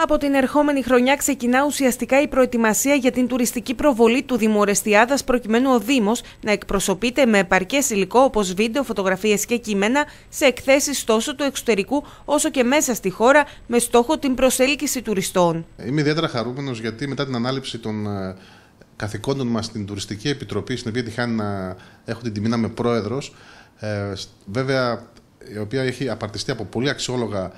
Από την ερχόμενη χρονιά ξεκινά ουσιαστικά η προετοιμασία για την τουριστική προβολή του Δήμου Ορεστιάδας προκειμένου ο Δήμος να εκπροσωπείται με επαρκές υλικό όπως βίντεο, φωτογραφίες και κείμενα σε εκθέσεις τόσο του εξωτερικού όσο και μέσα στη χώρα με στόχο την προσέλκυση τουριστών. Είμαι ιδιαίτερα χαρούμενος γιατί μετά την ανάληψη των ε, καθηκόντων μας στην Τουριστική Επιτροπή, στην οποία τυχάνει να έχω την τιμή να είμαι πρόεδρος, ε, βέβαια η οποία έχει απαρτιστεί από πολύ αξιόλογα ε,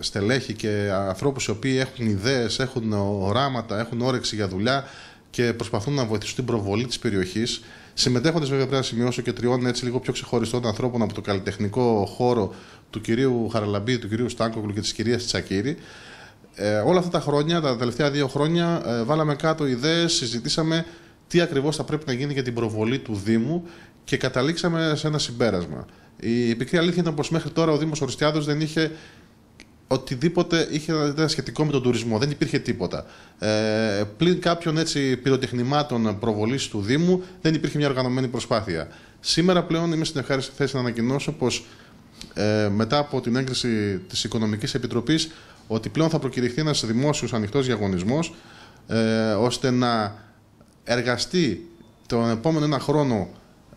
στελέχη και ανθρώπους οι οποίοι έχουν ιδέες, έχουν οράματα, έχουν όρεξη για δουλειά και προσπαθούν να βοηθήσουν την προβολή της περιοχής. Συμμετέχοντα, βέβαια, πρέπει να σημειώσω και τριών έτσι λίγο πιο ξεχωριστών ανθρώπων από το καλλιτεχνικό χώρο του κυρίου Χαραλαμπή, του κυρίου Στάνκοκλου και της κυρίας Τσακύρη. Ε, όλα αυτά τα χρόνια, τα τελευταία δύο χρόνια, ε, βάλαμε κάτω ιδέες, συζητήσαμε τι ακριβώς θα πρέπει να γίνει για την προβολή του Δήμου και καταλήξαμε σε ένα συμπέρασμα. Η πικρή αλήθεια ήταν πως μέχρι τώρα ο Δήμος Οριστιάδος δεν είχε οτιδήποτε είχε ήταν σχετικό με τον τουρισμό. Δεν υπήρχε τίποτα. Ε, πλην κάποιων έτσι πυροτεχνημάτων προβολής του Δήμου, δεν υπήρχε μια οργανωμένη προσπάθεια. Σήμερα πλέον είμαι στην ευχάριστη θέση να ανακοινώσω πως ε, μετά από την έγκριση της Οικονομικής Επιτροπής, ότι πλέον θα προκηρυχθεί ένας δημόσιος ανοιχτός διαγωνισμός, ε, ώστε να εργαστεί τον επόμενο ένα χρόνο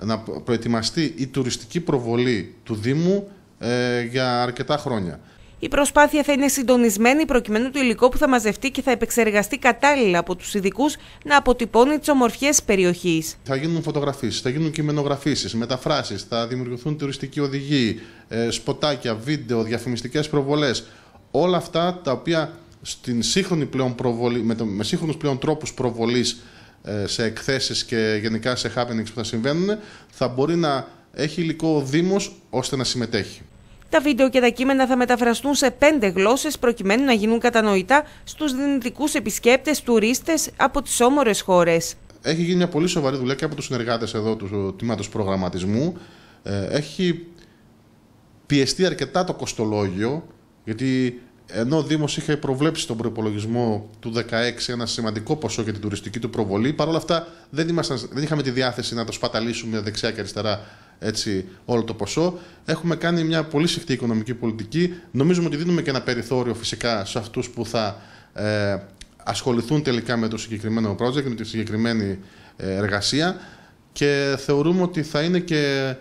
να προετοιμαστεί η τουριστική προβολή του Δήμου ε, για αρκετά χρόνια. Η προσπάθεια θα είναι συντονισμένη προκειμένου το υλικό που θα μαζευτεί και θα επεξεργαστεί κατάλληλα από τους ειδικούς να αποτυπώνει τις ομορφιές περιοχής. Θα γίνουν φωτογραφίσεις, θα γίνουν κειμενογραφήσει, μεταφράσεις, θα δημιουργηθούν τουριστικοί οδηγοί, ε, σποτάκια, βίντεο, διαφημιστικές προβολές. Όλα αυτά τα οποία στην σύγχρονη πλέον προβολή, με, το, με σύγχρονους πλέον τρόπους προβολής ε, σε εκθέσεις και γενικά σε happenings που θα συμβαίνουν, θα μπορεί να έχει υλικό ο Δήμος ώστε να συμμετέχει. Τα βίντεο και τα κείμενα θα μεταφραστούν σε πέντε γλώσσες προκειμένου να γίνουν κατανοητά στους δυνητικούς επισκέπτες, τουρίστες από τις όμορες χώρες. Έχει γίνει μια πολύ σοβαρή δουλειά και από τους συνεργάτες εδώ του τμήματος προγραμματισμού. Ε, έχει πιεστεί αρκετά το κοστολόγιο, γιατί ενώ ο Δήμος είχε προβλέψει τον προπολογισμό του 2016 ένα σημαντικό ποσό για την τουριστική του προβολή, παρόλα αυτά δεν, ήμασταν, δεν είχαμε τη διάθεση να το σπαταλήσουμε δεξιά και αριστερά έτσι, όλο το ποσό. Έχουμε κάνει μια πολύ συχτή οικονομική πολιτική. Νομίζουμε ότι δίνουμε και ένα περιθώριο φυσικά σε αυτούς που θα ε, ασχοληθούν τελικά με το συγκεκριμένο project, με τη συγκεκριμένη ε, εργασία και θεωρούμε ότι θα είναι και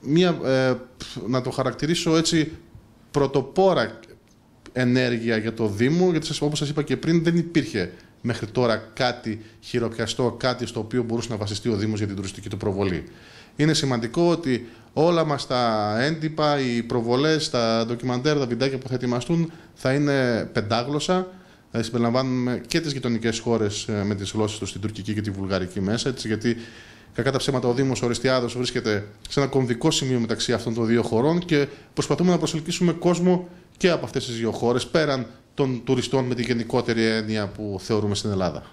μια, ε, να το χαρακτηρίσω έτσι, πρωτοπόρα ενέργεια για το Δήμο, γιατί όπως σας είπα και πριν δεν υπήρχε μέχρι τώρα κάτι χειροπιαστό, κάτι στο οποίο μπορούσε να βασιστεί ο Δήμος για την τουριστική του προβολή. Είναι σημαντικό ότι όλα μας τα έντυπα, οι προβολές, τα ντοκιμαντέρ, τα βιντεάκια που θα ετοιμαστούν θα είναι πεντάγλωσσα. Θα συμπεριλαμβάνουμε και τις γειτονικές χώρες ε, με τις γλώσσες τους, στην τουρκική και τη βουλγαρική μέσα, έτσι, γιατί Κακά τα ψέματα, ο Δήμος Οριστιάδο βρίσκεται σε ένα κομβικό σημείο μεταξύ αυτών των δύο χωρών και προσπαθούμε να προσελκύσουμε κόσμο και από αυτές τις δύο χώρες πέραν των τουριστών με τη γενικότερη έννοια που θεωρούμε στην Ελλάδα.